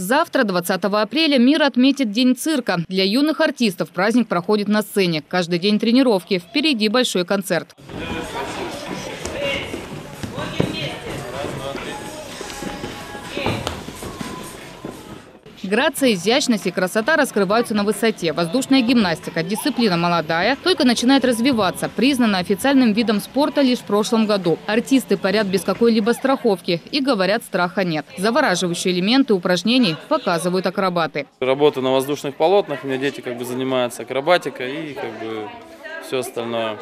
Завтра, 20 апреля, мир отметит День цирка. Для юных артистов праздник проходит на сцене. Каждый день тренировки. Впереди большой концерт. Грация, изящность и красота раскрываются на высоте. Воздушная гимнастика, дисциплина молодая, только начинает развиваться, признана официальным видом спорта лишь в прошлом году. Артисты парят без какой-либо страховки и говорят, страха нет. Завораживающие элементы упражнений показывают акробаты. Работаю на воздушных полотнах, у меня дети как бы занимаются акробатикой и как бы все остальное.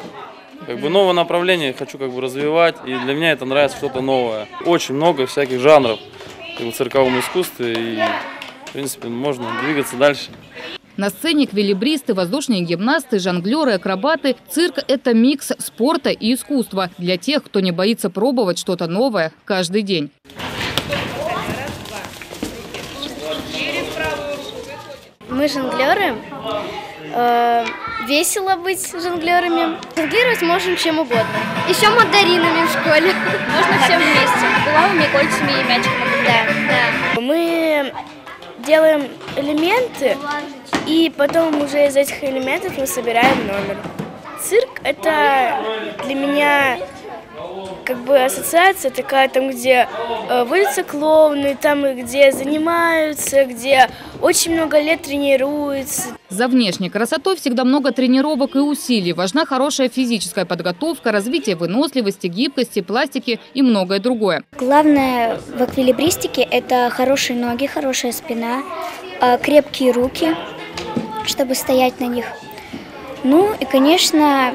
Как бы новое направление хочу как бы развивать, и для меня это нравится что-то новое. Очень много всяких жанров в цирковом искусстве, и в принципе можно двигаться дальше. На сцене квилибристы, воздушные гимнасты, жонглеры, акробаты. Цирк – это микс спорта и искусства для тех, кто не боится пробовать что-то новое каждый день. Мы жонглеры. Э, весело быть жонглерами. Жонглировать можем чем угодно. Еще мандаринами в школе. Можно все вместе. Булавами, кольцами и мячиком. Да, да. Мы делаем элементы, и потом уже из этих элементов мы собираем номер. Цирк – это для меня как бы ассоциация такая, там, где э, водятся клоуны, там, где занимаются, где очень много лет тренируются. За внешней красотой всегда много тренировок и усилий. Важна хорошая физическая подготовка, развитие выносливости, гибкости, пластики и многое другое. Главное в эквилибристике – это хорошие ноги, хорошая спина, э, крепкие руки, чтобы стоять на них. Ну и, конечно,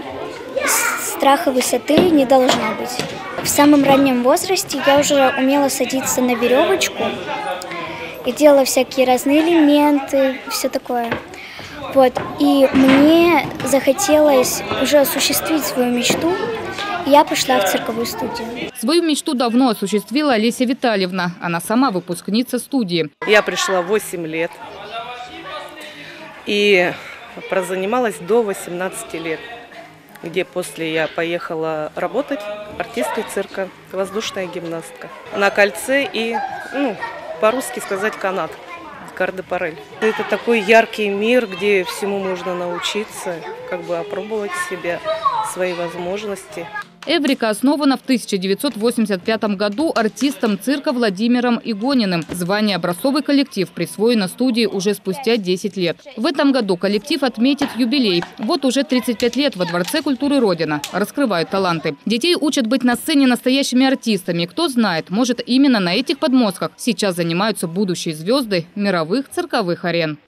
страха высоты не должно быть. В самом раннем возрасте я уже умела садиться на веревочку и делала всякие разные элементы, все такое. Вот. И мне захотелось уже осуществить свою мечту. Я пошла в цирковую студию. Свою мечту давно осуществила Олеся Витальевна. Она сама выпускница студии. Я пришла 8 лет и прозанималась до 18 лет где после я поехала работать артисткой цирка, воздушная гимнастка. На кольце и, ну, по-русски сказать, канат. Кардепарель. Это такой яркий мир, где всему можно научиться, как бы опробовать себя, свои возможности. Эврика основана в 1985 году артистом цирка Владимиром Игониным. Звание «Образцовый коллектив» присвоено студии уже спустя 10 лет. В этом году коллектив отметит юбилей. Вот уже 35 лет во Дворце культуры Родина. Раскрывают таланты. Детей учат быть на сцене настоящими артистами. Кто знает, может именно на этих подмостках сейчас занимаются будущие звезды мировых цирковых арен.